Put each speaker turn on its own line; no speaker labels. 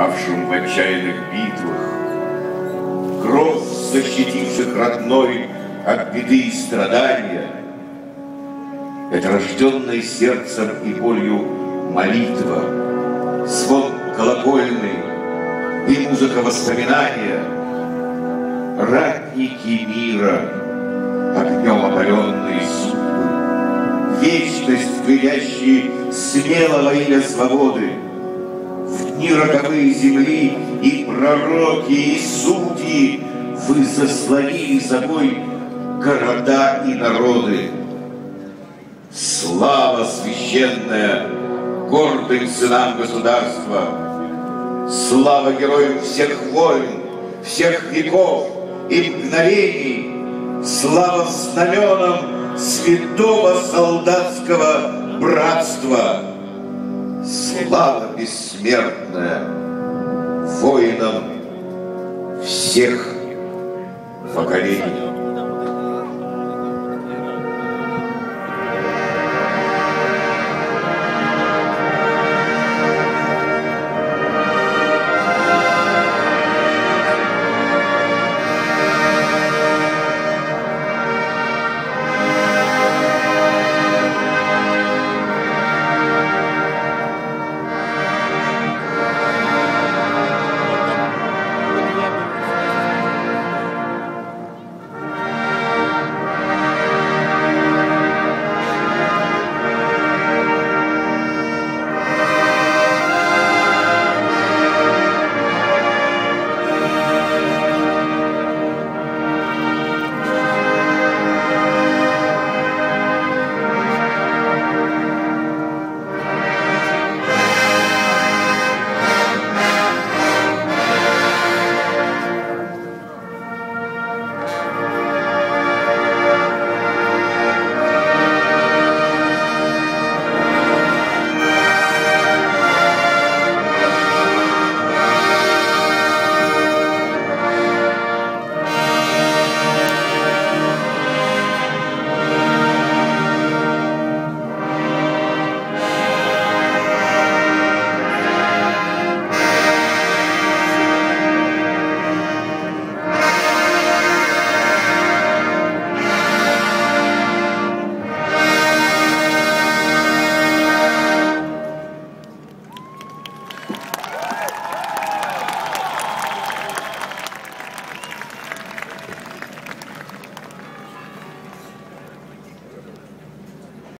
павшим в отчаянных битвах, кровь защитивших родной от беды и страдания. Это рожденная сердцем и болью молитва, звон колокольный и музыка воспоминания, ратники мира, огнем опаленные судьбы, вечность, горящие смело во имя свободы, в дни роковые земли и пророки, и судьи вы заслонили собой города и народы. Слава священная гордым сынам государства, слава героям всех войн, всех веков и мгновений, слава знаменам святого солдатского бессмертная воинам всех поколений.